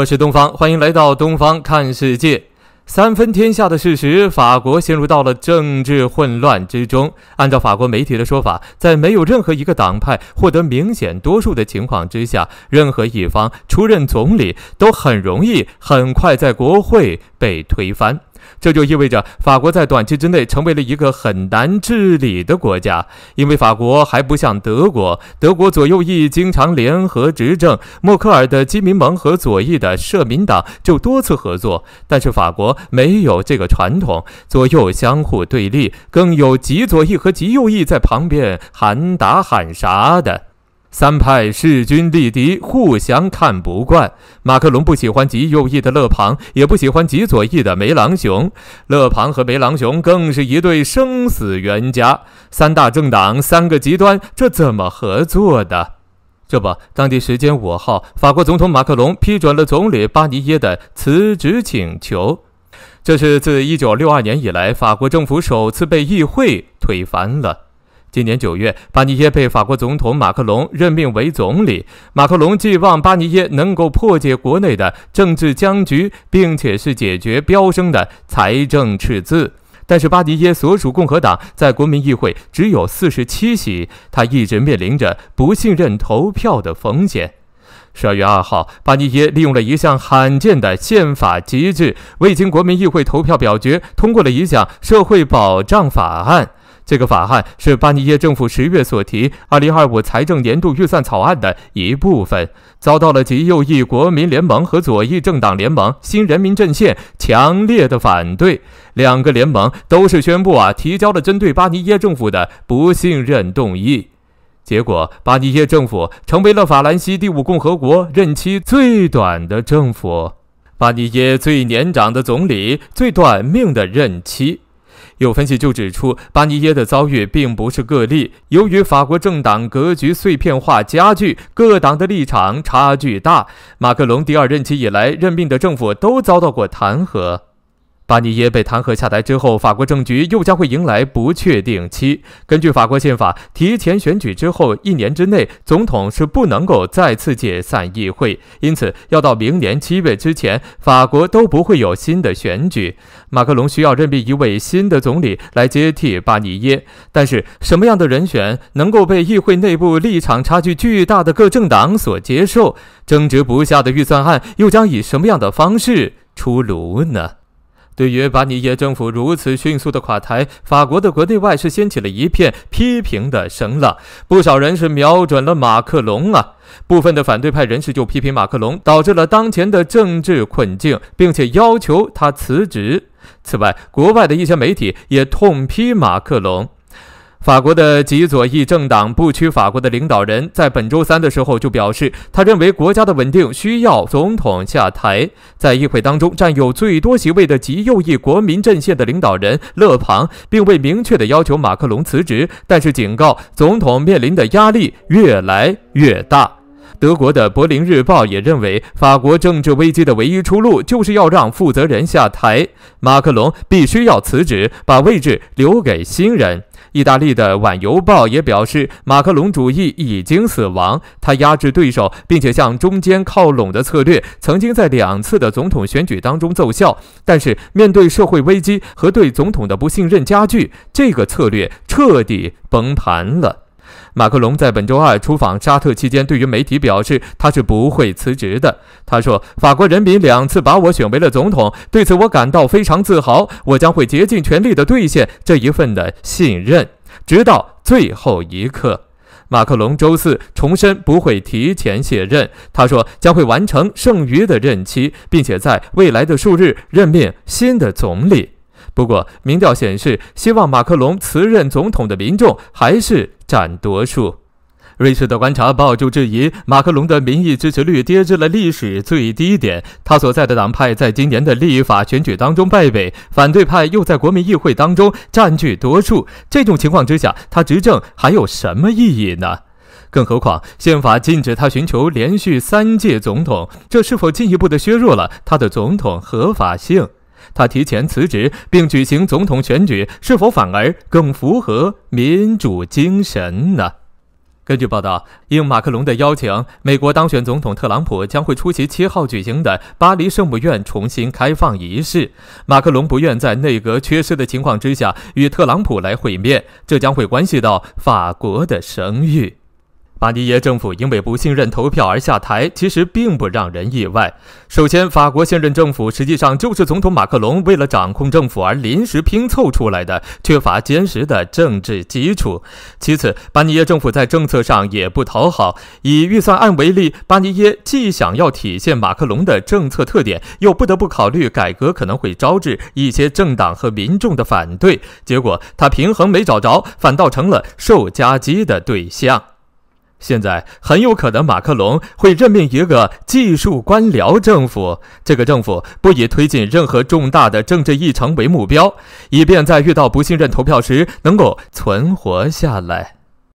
我是东方，欢迎来到东方看世界。三分天下的事实，法国陷入到了政治混乱之中。按照法国媒体的说法，在没有任何一个党派获得明显多数的情况之下，任何一方出任总理都很容易、很快在国会被推翻。这就意味着法国在短期之内成为了一个很难治理的国家，因为法国还不像德国，德国左右翼经常联合执政，默克尔的基民盟和左翼的社民党就多次合作，但是法国没有这个传统，左右相互对立，更有极左翼和极右翼在旁边喊打喊杀的。三派势均力敌，互相看不惯。马克龙不喜欢极右翼的勒庞，也不喜欢极左翼的梅朗雄。勒庞和梅朗雄更是一对生死冤家。三大政党，三个极端，这怎么合作的？这不，当地时间五号，法国总统马克龙批准了总理巴尼耶的辞职请求。这是自1962年以来，法国政府首次被议会推翻了。今年九月，巴尼耶被法国总统马克龙任命为总理。马克龙寄望巴尼耶能够破解国内的政治僵局，并且是解决飙升的财政赤字。但是，巴尼耶所属共和党在国民议会只有四十七席，他一直面临着不信任投票的风险。十二月二号，巴尼耶利用了一项罕见的宪法机制，未经国民议会投票表决，通过了一项社会保障法案。这个法案是巴尼耶政府十月所提二零二五财政年度预算草案的一部分，遭到了极右翼国民联盟和左翼政党联盟新人民阵线强烈的反对。两个联盟都是宣布啊，提交了针对巴尼耶政府的不信任动议。结果，巴尼耶政府成为了法兰西第五共和国任期最短的政府，巴尼耶最年长的总理，最短命的任期。有分析就指出，巴尼耶的遭遇并不是个例。由于法国政党格局碎片化加剧，各党的立场差距大，马克龙第二任期以来任命的政府都遭到过弹劾。巴尼耶被弹劾下台之后，法国政局又将会迎来不确定期。根据法国宪法，提前选举之后一年之内，总统是不能够再次解散议会，因此要到明年七月之前，法国都不会有新的选举。马克龙需要任命一位新的总理来接替巴尼耶，但是什么样的人选能够被议会内部立场差距巨大的各政党所接受？争执不下的预算案又将以什么样的方式出炉呢？对于巴尼耶政府如此迅速的垮台，法国的国内外是掀起了一片批评的声浪。不少人是瞄准了马克龙啊，部分的反对派人士就批评马克龙导致了当前的政治困境，并且要求他辞职。此外，国外的一些媒体也痛批马克龙。法国的极左翼政党不屈法国的领导人，在本周三的时候就表示，他认为国家的稳定需要总统下台。在议会当中占有最多席位的极右翼国民阵线的领导人勒庞，并未明确的要求马克龙辞职，但是警告总统面临的压力越来越大。德国的《柏林日报》也认为，法国政治危机的唯一出路就是要让负责人下台，马克龙必须要辞职，把位置留给新人。意大利的《晚邮报》也表示，马克龙主义已经死亡，他压制对手并且向中间靠拢的策略曾经在两次的总统选举当中奏效，但是面对社会危机和对总统的不信任加剧，这个策略彻底崩盘了。马克龙在本周二出访沙特期间，对于媒体表示，他是不会辞职的。他说：“法国人民两次把我选为了总统，对此我感到非常自豪。我将会竭尽全力地兑现这一份的信任，直到最后一刻。”马克龙周四重申不会提前卸任，他说将会完成剩余的任期，并且在未来的数日任命新的总理。不过，民调显示，希望马克龙辞任总统的民众还是占多数。瑞士的观察报就质疑，马克龙的民意支持率跌至了历史最低点。他所在的党派在今年的立法选举当中败北，反对派又在国民议会当中占据多数。这种情况之下，他执政还有什么意义呢？更何况，宪法禁止他寻求连续三届总统，这是否进一步的削弱了他的总统合法性？他提前辞职并举行总统选举，是否反而更符合民主精神呢？根据报道，应马克龙的邀请，美国当选总统特朗普将会出席七号举行的巴黎圣母院重新开放仪式。马克龙不愿在内阁缺失的情况之下与特朗普来会面，这将会关系到法国的声誉。巴尼耶政府因为不信任投票而下台，其实并不让人意外。首先，法国现任政府实际上就是总统马克龙为了掌控政府而临时拼凑出来的，缺乏坚实的政治基础。其次，巴尼耶政府在政策上也不讨好。以预算案为例，巴尼耶既想要体现马克龙的政策特点，又不得不考虑改革可能会招致一些政党和民众的反对，结果他平衡没找着，反倒成了受夹击的对象。现在很有可能，马克龙会任命一个技术官僚政府。这个政府不以推进任何重大的政治议程为目标，以便在遇到不信任投票时能够存活下来。